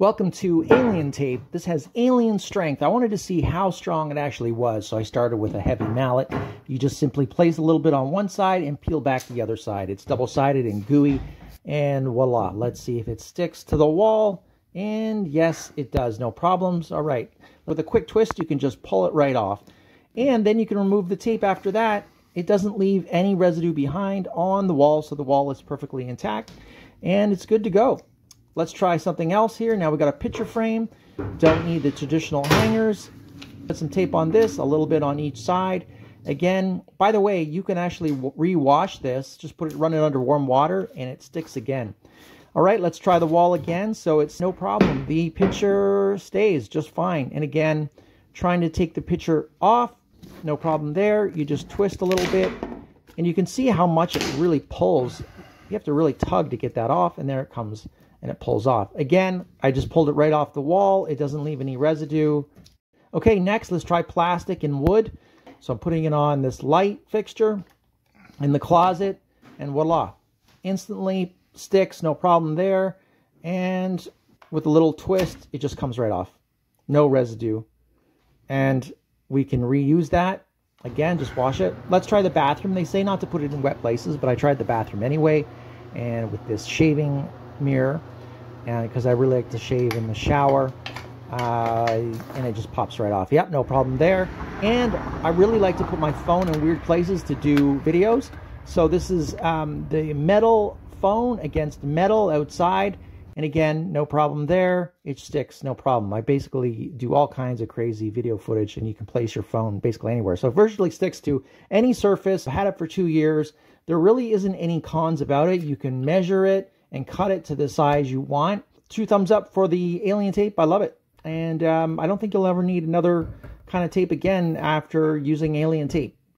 Welcome to Alien Tape. This has alien strength. I wanted to see how strong it actually was, so I started with a heavy mallet. You just simply place a little bit on one side and peel back the other side. It's double-sided and gooey, and voila. Let's see if it sticks to the wall. And yes, it does. No problems. All right. With a quick twist, you can just pull it right off. And then you can remove the tape after that. It doesn't leave any residue behind on the wall, so the wall is perfectly intact. And it's good to go. Let's try something else here. Now we got a picture frame. Don't need the traditional hangers. Put some tape on this, a little bit on each side. Again, by the way, you can actually rewash this. Just put it, run it under warm water, and it sticks again. All right, let's try the wall again. So it's no problem. The picture stays just fine. And again, trying to take the picture off, no problem there. You just twist a little bit, and you can see how much it really pulls. You have to really tug to get that off, and there it comes and it pulls off. Again, I just pulled it right off the wall. It doesn't leave any residue. Okay, next let's try plastic and wood. So I'm putting it on this light fixture in the closet and voila. Instantly sticks, no problem there. And with a little twist, it just comes right off. No residue. And we can reuse that. Again, just wash it. Let's try the bathroom. They say not to put it in wet places, but I tried the bathroom anyway. And with this shaving mirror, because I really like to shave in the shower. Uh, and it just pops right off. Yep, no problem there. And I really like to put my phone in weird places to do videos. So this is um, the metal phone against metal outside. And again, no problem there. It sticks, no problem. I basically do all kinds of crazy video footage and you can place your phone basically anywhere. So it virtually sticks to any surface. I had it for two years. There really isn't any cons about it. You can measure it and cut it to the size you want. Two thumbs up for the alien tape. I love it. And um, I don't think you'll ever need another kind of tape again after using alien tape.